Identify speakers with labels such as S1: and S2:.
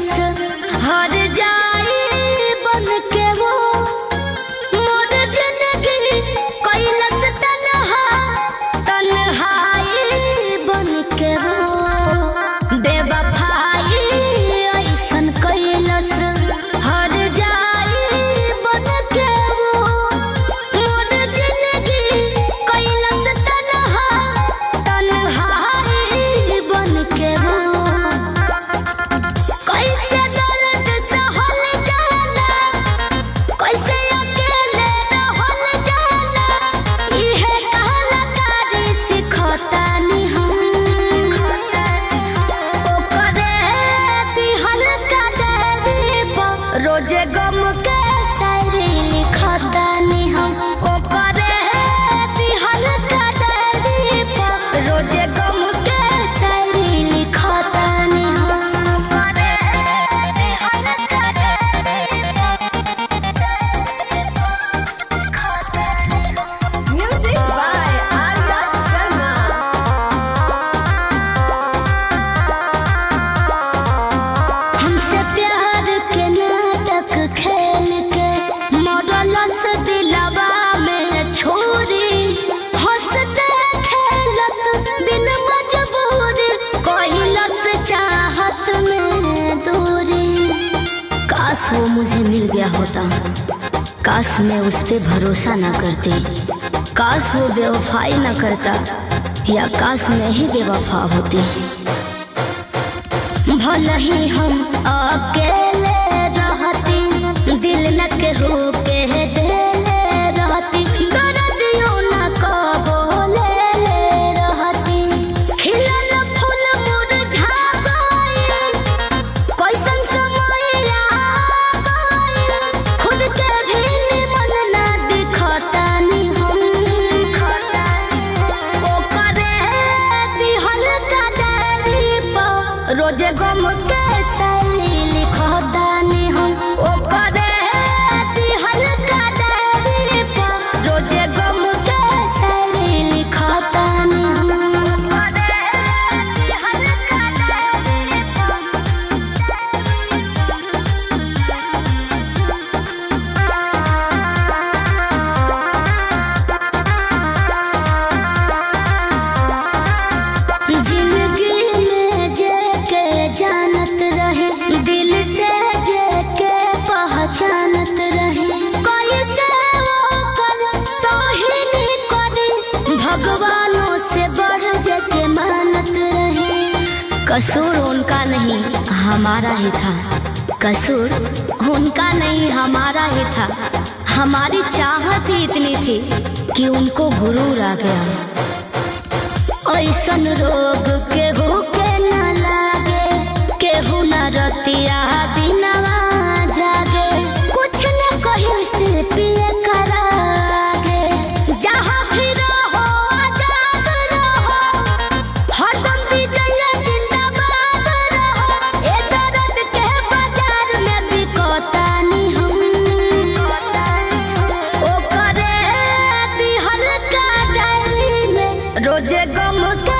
S1: Yes. रोजे गम के में काश वो मुझे मिल गया होता। काश मैं उस पे भरोसा ना करती। काश वो बेवफाई ना करता। या काश मैं ही बेवफा होती। भले ही हम अकेले पर रोज़े कसूर उनका नहीं, हमारा ही था। कसूर उनका नहीं, हमारा ही था। हमारी चाहत ही इतनी थी कि उनको गुरूर आ गया। ऐसन रोग के रोज़े गम का